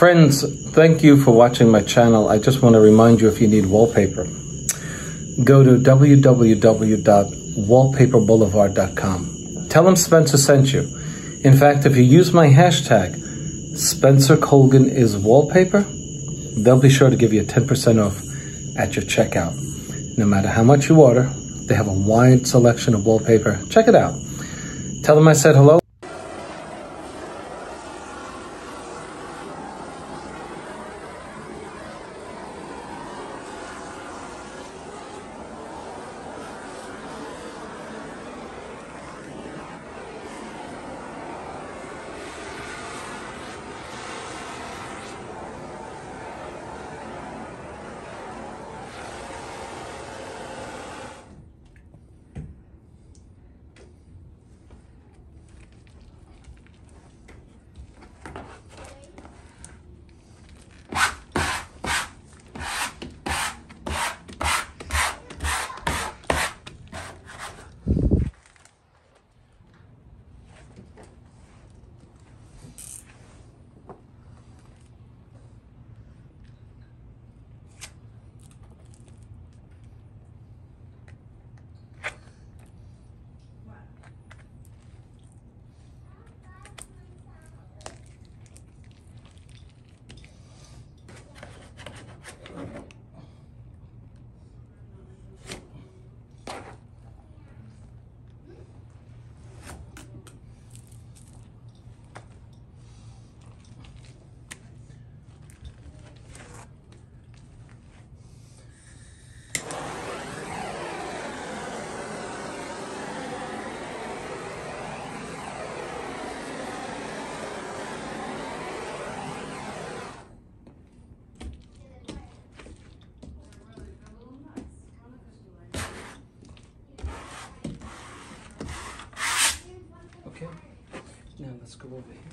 Friends, thank you for watching my channel. I just want to remind you if you need wallpaper, go to www.wallpaperboulevard.com. Tell them Spencer sent you. In fact, if you use my hashtag, Spencer Colgan is wallpaper, they'll be sure to give you 10% off at your checkout. No matter how much you order, they have a wide selection of wallpaper. Check it out. Tell them I said hello. Over here.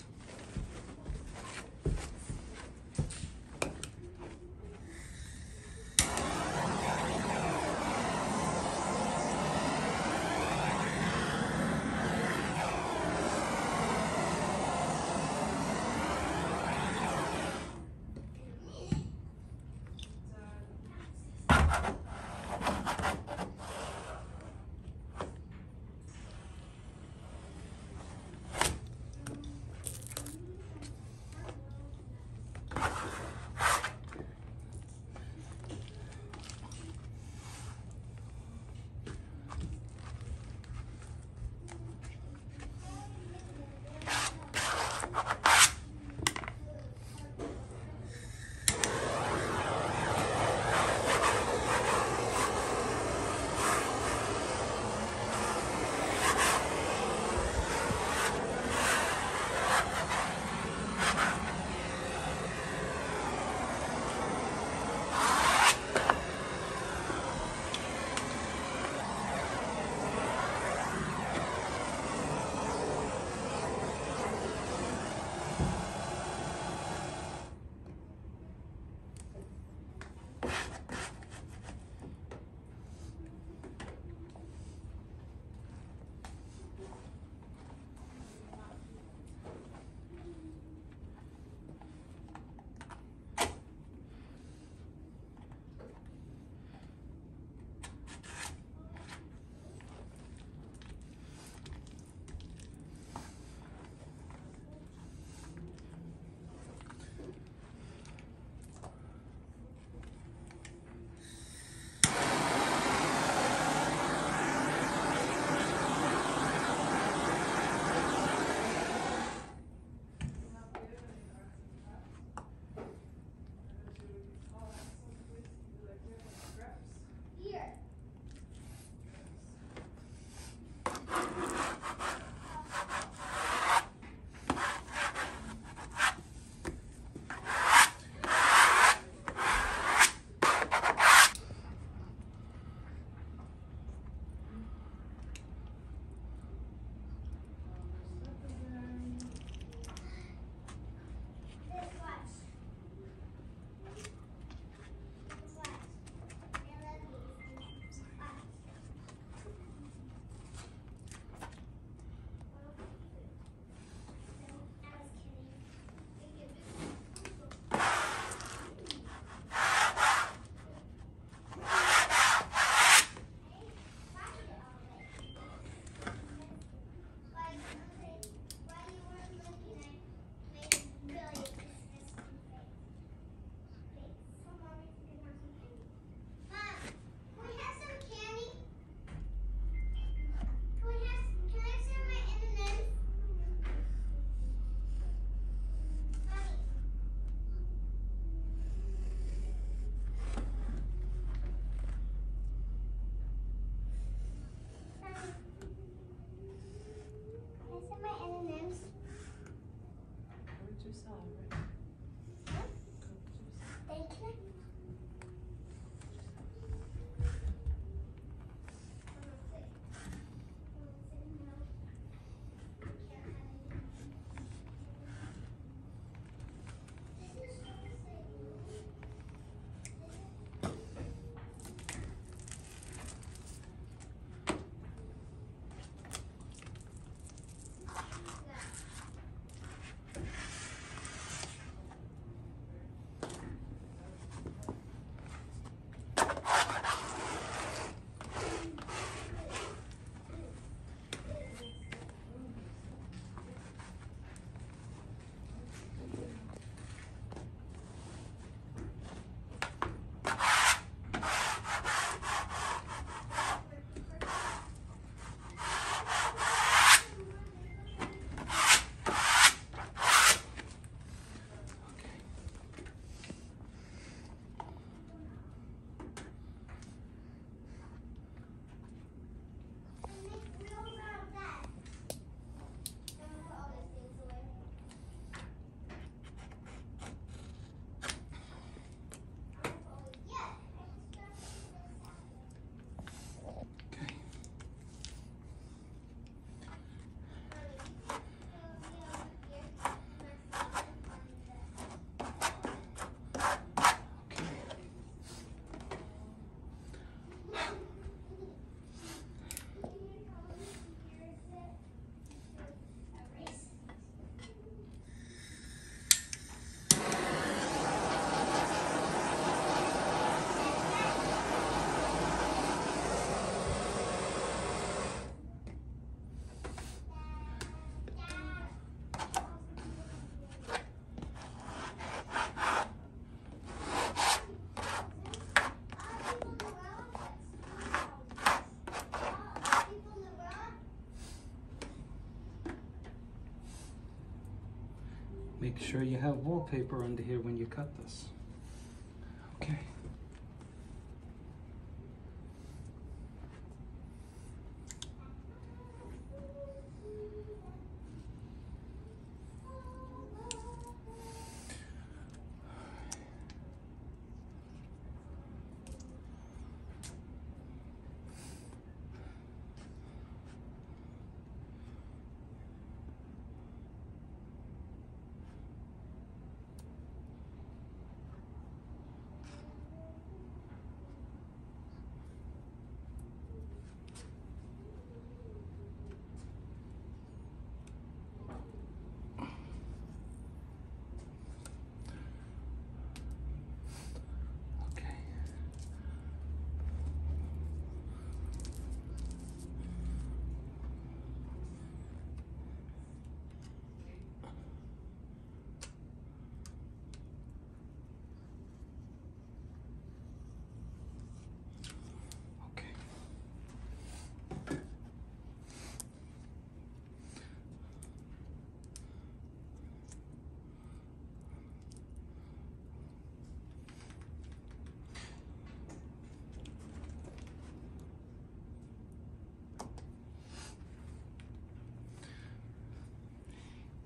Make sure you have wallpaper under here when you cut this.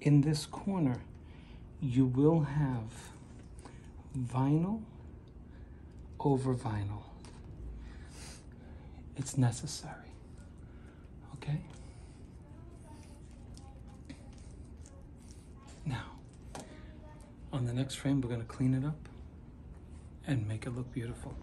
In this corner, you will have vinyl over vinyl. It's necessary. Okay? Now, on the next frame, we're going to clean it up and make it look beautiful.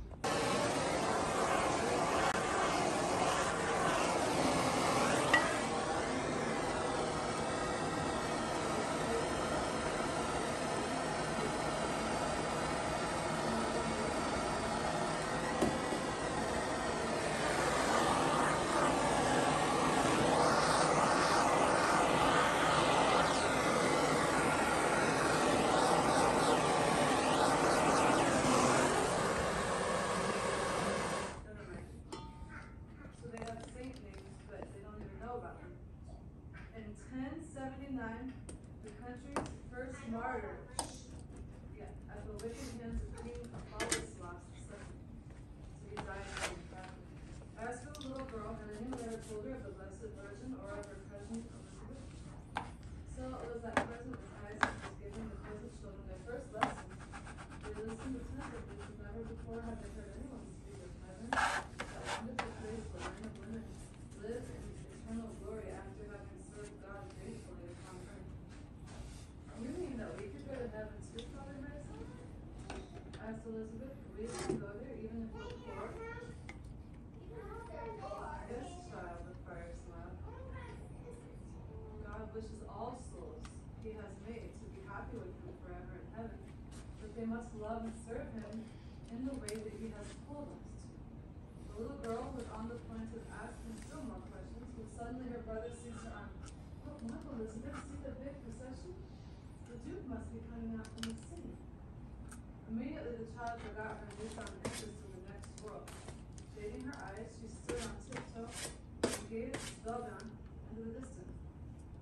So they have saint names, but they don't even know about them. In 1079, the country's martyr, yeah, the hands of King. So he died. As the little girl, anyone ever told her of the Blessed Virgin or of her cousin Elizabeth? So it was at present Isaac was giving the first lesson. They listened attentively, for never before had they heard anyone speak of heaven, that wonderful place where men and women live in eternal glory after having served God faithfully upon earth. You mean that we could go to heaven too, Father Mason? Asked Elizabeth, could we even go there even if we're poor? Yes, child, the friar smiled. God wishes all souls he has made to be happy with him forever in heaven, but they must love and serve him in the way that he has told us to. The little girl was on the point of asking still more questions when suddenly her brother seized her arm. Look, look, Elizabeth, see the big procession? The Coming out from the city. Immediately the child forgot her newfound interest in the next world. Shading her eyes, she stood on tiptoe and gazed spellbound into the distance.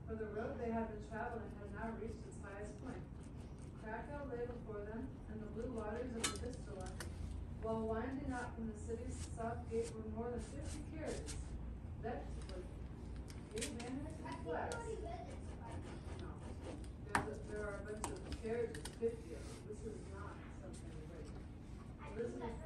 For the road they had been traveling had now reached its highest point. Krakow lay before them, and the blue waters of the Vistula, while winding out from the city's south gate were more than fifty carriages, decked with gay banners and flags. No, there's a, This is not something great. Elizabeth